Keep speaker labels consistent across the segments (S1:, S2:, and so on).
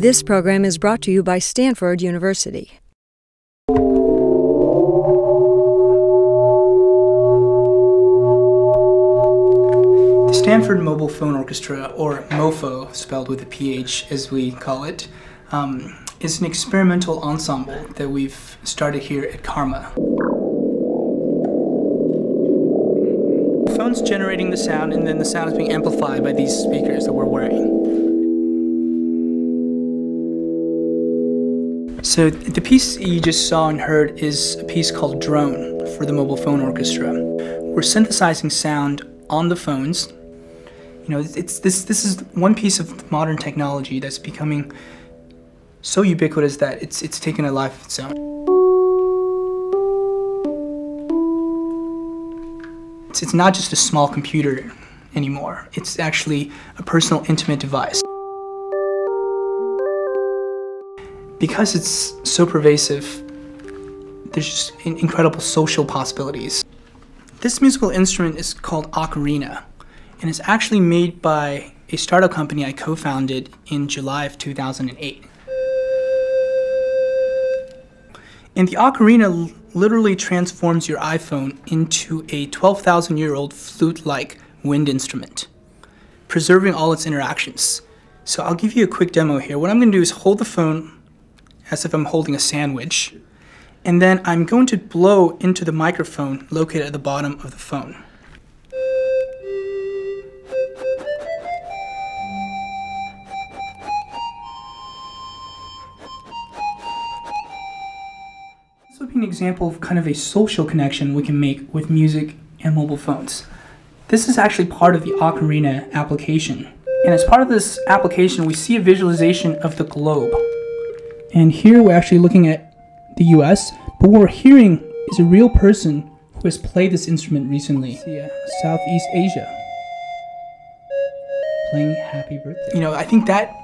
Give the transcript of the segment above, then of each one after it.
S1: This program is brought to you by Stanford University.
S2: The Stanford Mobile Phone Orchestra, or MOPHO, spelled with a PH as we call it, um, is an experimental ensemble that we've started here at CCRMA. The phone's generating the sound, and then the sound is being amplified by these speakers that we're wearing. So the piece you just saw and heard is a piece called Drone for the Mobile Phone Orchestra. We're synthesizing sound on the phones. You know, it's this this is one piece of modern technology that's becoming so ubiquitous that it's it's taken a life of its own. It's, it's not just a small computer anymore. It's actually a personal intimate device. Because it's so pervasive, there's just incredible social possibilities. This musical instrument is called ocarina, and it's actually made by a startup company I co-founded in July of 2008. And the ocarina literally transforms your iPhone into a 12,000 year old flute like wind instrument, preserving all its interactions. So I'll give you a quick demo here. What I'm going to do is hold the phone as if I'm holding a sandwich. And then I'm going to blow into the microphone located at the bottom of the phone. This would be an example of kind of a social connection we can make with music and mobile phones. This is actually part of the Ocarina application. And as part of this application, we see a visualization of the globe. And here we're actually looking at the US, but what we're hearing is a real person who has played this instrument recently. Yeah, Southeast Asia. Playing Happy Birthday. You know, I think that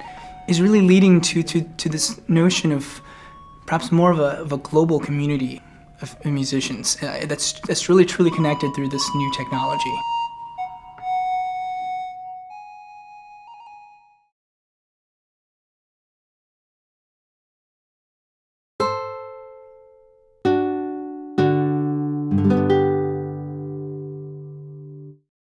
S2: is really leading to, to, to this notion of perhaps more of a, of a global community of musicians uh, that's, that's really truly connected through this new technology.